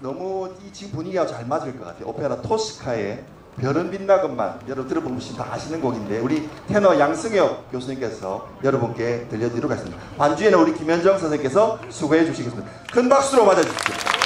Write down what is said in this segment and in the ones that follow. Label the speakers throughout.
Speaker 1: 너무 이 지금 분위기가 잘 맞을 것 같아요. 오페라 토스카의 별은 빛나건만 여러분 들어보시면 다 아시는 곡인데 우리 테너 양승혁 교수님께서 여러분께 들려드리도록 하겠습니다. 반주에는 우리 김현정 선생님께서 수고해 주시겠습니다. 큰 박수로 맞아주십시오.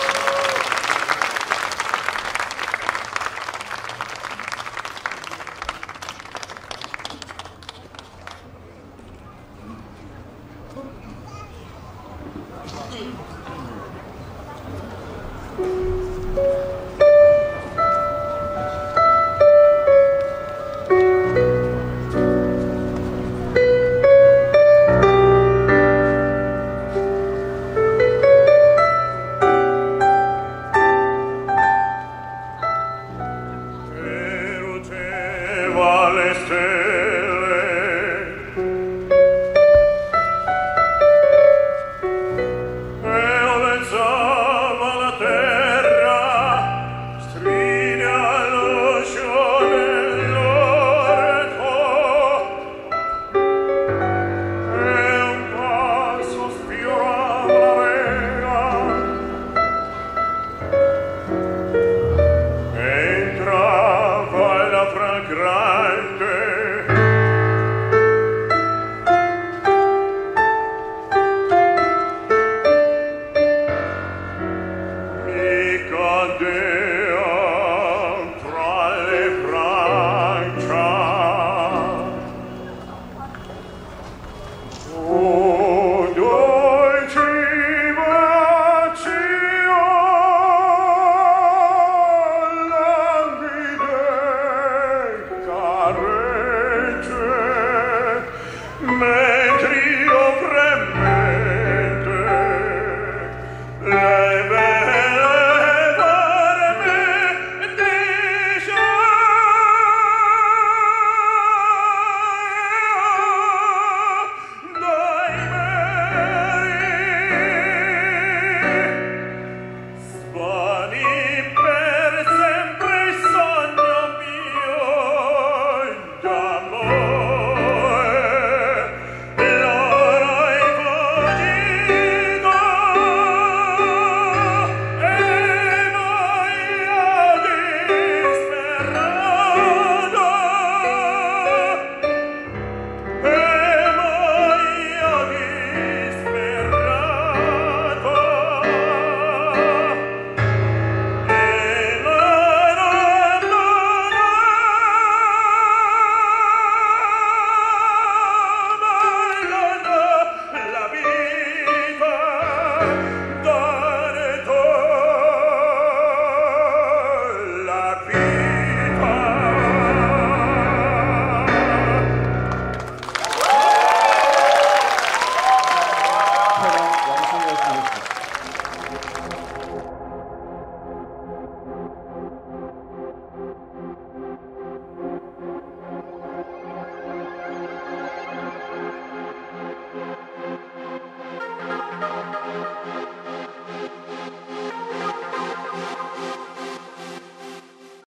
Speaker 2: grande